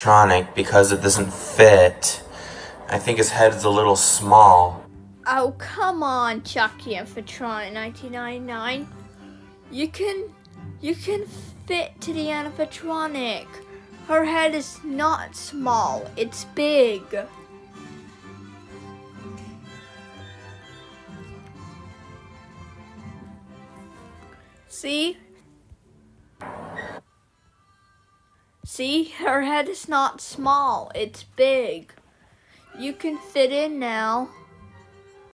Because it doesn't fit. I think his head is a little small. Oh, come on, Chucky and Fatron 1999. You can, you can fit to the animatronic. Her head is not small, it's big. See? See, her head is not small, it's big. You can fit in now.